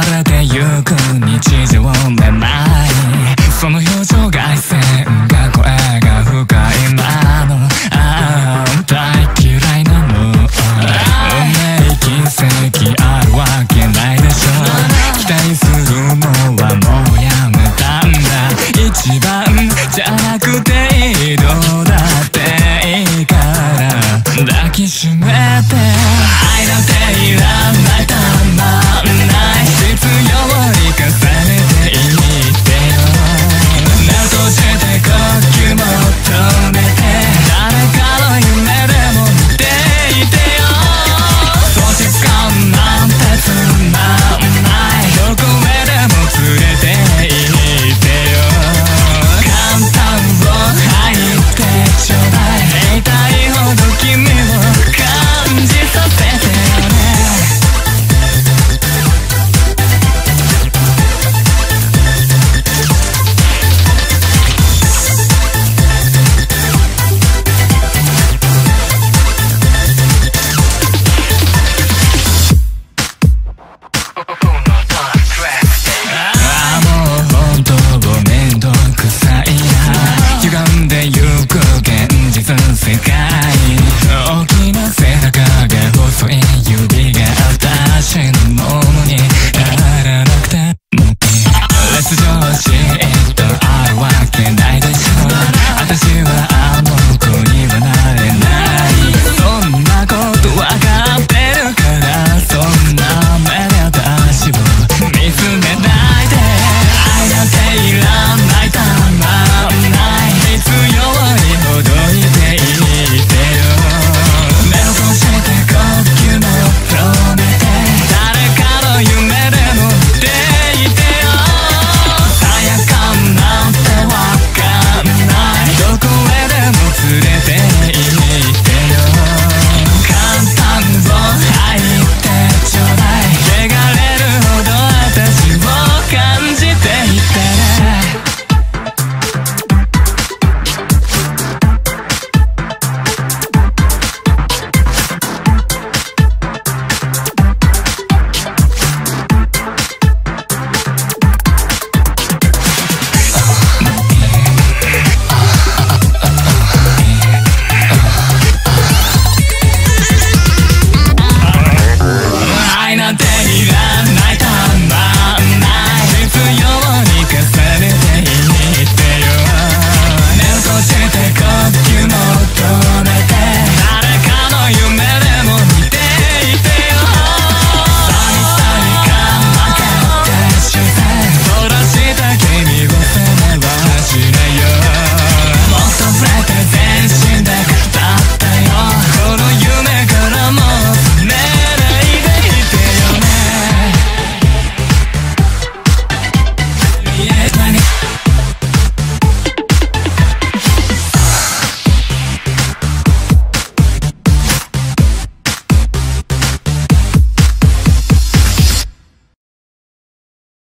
れてゆく日常めまいその表情